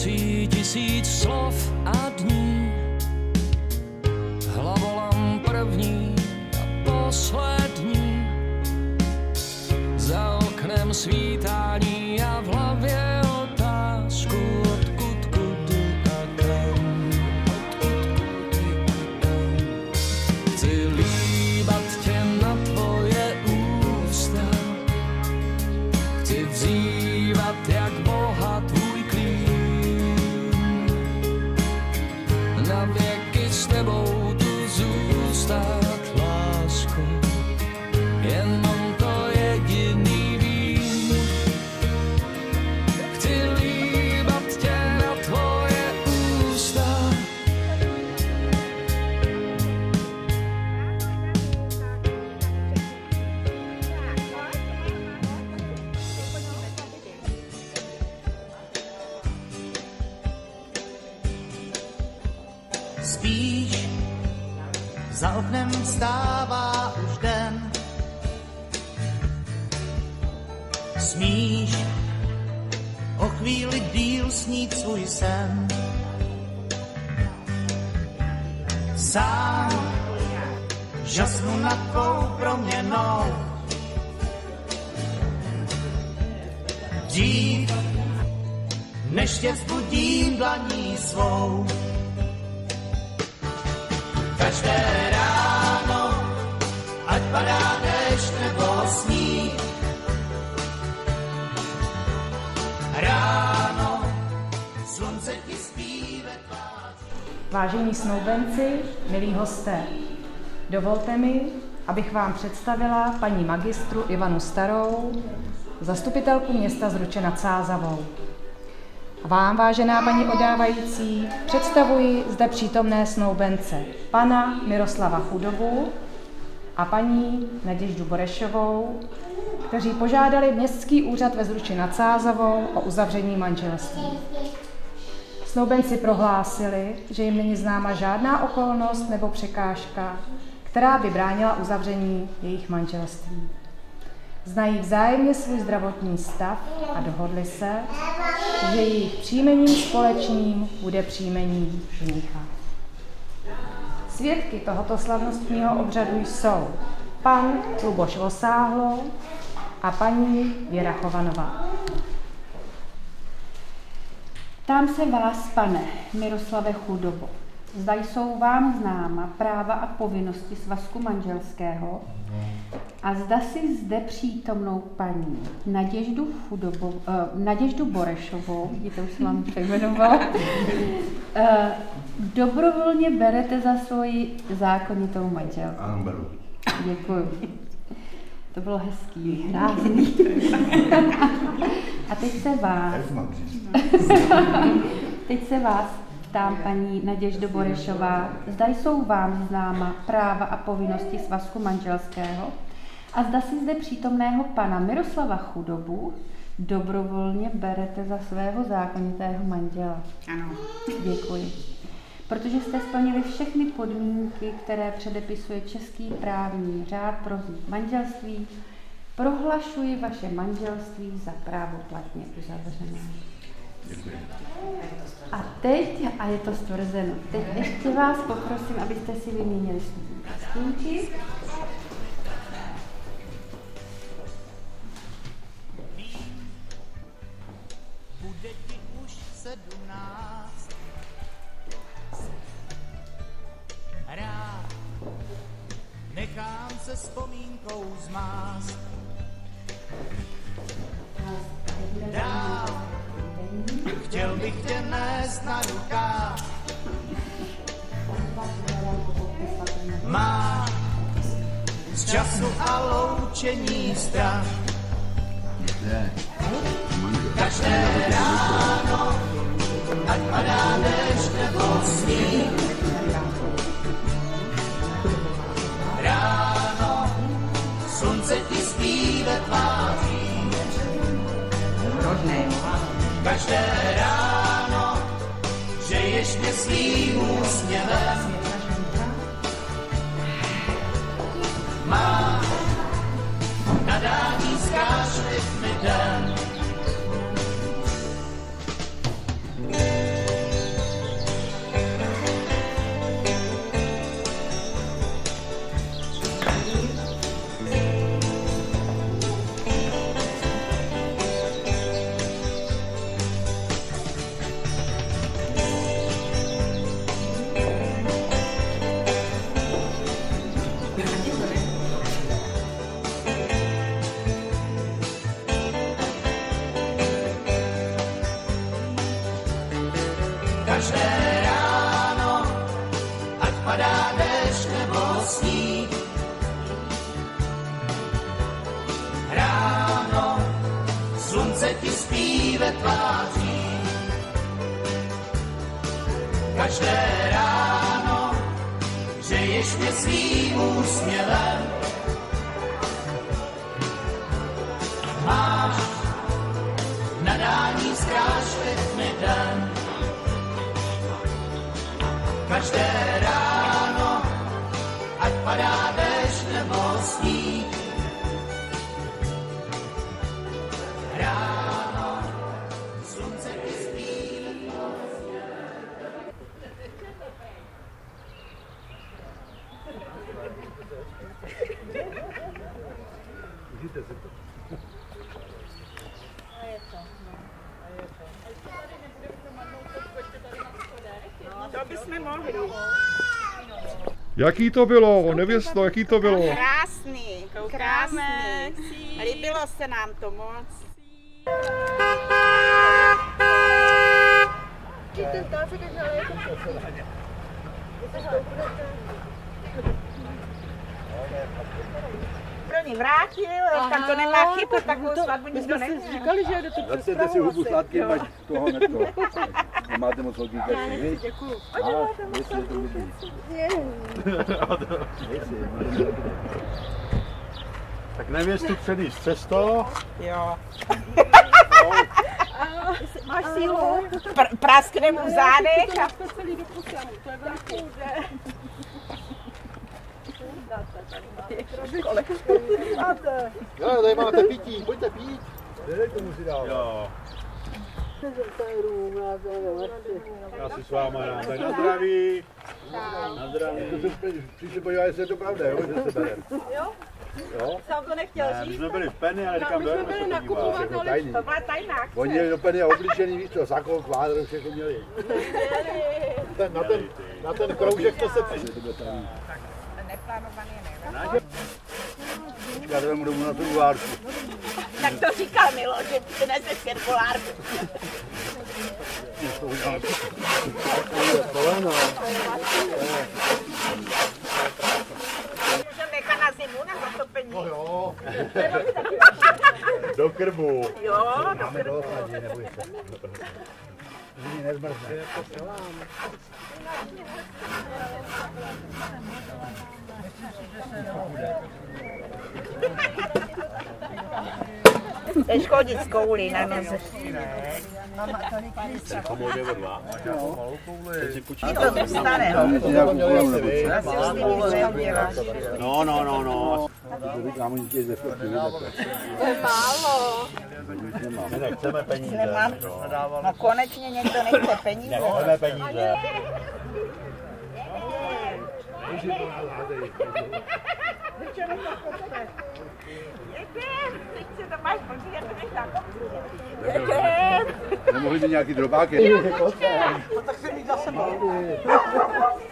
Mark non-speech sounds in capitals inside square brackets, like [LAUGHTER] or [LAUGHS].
tří tisíc slov a dní. Hlavolam první a poslední. Za oknem svítání Spíš, za oknem vstává už den. Smíš o chvíli díl snít svůj sen. Sám žasnu nad tvou proměnou. Dřív, než tě vzbudím dlaní svou. Každé ráno, ať padá déšť nebo sníh. Ráno, slunce ti spí ve. Vážení snoubenci, milí hosté, dovolte mi, abych vám představila paní magistru Ivanu Starou, zastupitelku města Zruče nad Sázavou. Vám, vážená paní odávající, představuji zde přítomné snoubence pana Miroslava Chudobu a paní Naděždu Borešovou, kteří požádali Městský úřad ve Zruči nad Sázavou o uzavření manželství. Snoubenci prohlásili, že jim není známa žádná okolnost nebo překážka, která by bránila uzavření jejich manželství. Znají vzájemně svůj zdravotní stav a dohodli se, že jejich příjmením společným bude příjmení ženicha. Svědky tohoto slavnostního obřadu jsou pan Luboš Vosáhlo a paní Věra Chovanová. Ptám se vás, pane Miroslave Chudobo, zda jsou vám známa práva a povinnosti svazku manželského a zda si zde přítomnou paní Naděždu, Chudobo, uh, Naděždu Borešovou, [LAUGHS] vidíte, už jsem vám přejmenovala, uh, dobrovolně berete za svoji zákonitou manželku. Ano, beru. Děkuji. To bylo hezký, rázný. [LAUGHS] A teď se vás, [LAUGHS] teď se vás ptám, paní Naděždo Borešová, zda jsou vám známa práva a povinnosti svazku manželského a zda si zde přítomného pana Miroslava Chudobu dobrovolně berete za svého zákonitého manžela. Ano. Děkuji. Protože jste splnili všechny podmínky, které předepisuje český právní řád pro vznik manželství, prohlašuji vaše manželství za právoplatně uzavřené. A teď, a je to stvrzeno, teď ještě vás poprosím, abyste si vyměnili se vzpomínkou zmást. Dál bych tě nést na rukách. Má z času a loučení strach. Každé ráno, ať padá déšť nebo sníh. Ráno, slunce ti spí ve tvářích. Každé ráno, žeješ mě svým úsměvem. Slunce ti spí ve tváří. Každé ráno hřeješ mě svým úsměvem. Máš nadání zkrášlit mi den. Každé ráno, [LAUGHS] Jaký to bylo, nevěsto, jaký to bylo? Krásný, krásný. Líbilo se nám to moc. Pro ní vrátil, tam to nemá chybu, takovou svatbu nikdo neměl. Říkali, že jde to Vezměte si hubu sladkým, ať toho neto. Nemáte moc hodný kači, víš? Děkuju. A, jestli je to Tak nevěstu předjíš přesto. Jo. [LAUGHS] Máš sílu? Pr- praskne mu zádech To to je velký. Jo, tady máte pití, pojďte pít. Dejte mu si dál. Jo. Já si s váma dám. Tak na zdraví. Na zdraví. Příště podívat, jestli je to pravda, jo, že se bere. jsem to nechtěl Ne, my jsme byli v Penny a říkám, my jsme byli nakupovat, ale tajný. To byla tajná akce. Oni měli doplně oblíčený, víš co, sako, kvádr, všechno měli. Ten, na, ten, Na ten kroužek to se přišli. To je nejlepší. Já jdem domů na tu várku. Tak to říkal Milo, že přinese cirkulárku. Můžeme nechat na zimu na zatopení. No jo. [LAUGHS] Do krbu. Jo, Máme do ochladí, neboj se. Zimí nezmrzne. Jdeš chodit z koulí na noze. Komodě od vás. I to dostane, ho. No, no, no, no. Ze stovky vůbec. My nechceme peníze. Nemám. No konečně někdo nechce peníze. Nechceme peníze. Děkujem, se to máš podívat, to nech na Nemohli by nějaký drobáky? [LAUGHS]